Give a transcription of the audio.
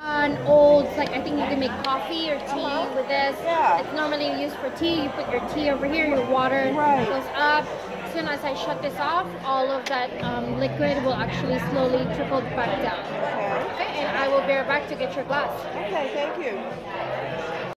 An old, like I think you can make coffee or tea Uh-huh. with this. Yeah. It's normally used for tea. You put your tea over here, your water Right. goes up. As soon as I shut this off, all of that um, liquid will actually slowly trickle back down. Okay. Okay, and I will bear back to get your glass. Okay, thank you.